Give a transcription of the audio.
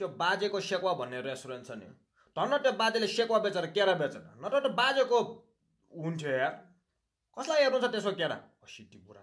त्यो बाजेको सेकुवा भन्ने रेस्टुरेन्ट छ नि। धन्न त्यो बाजेले सेकुवा बेचेर केरा बेचेन। नत्र बाजेको हुन्थ्यो यार। कसलाई हेर्नु छ त्यसको केरा सिटी बुढा।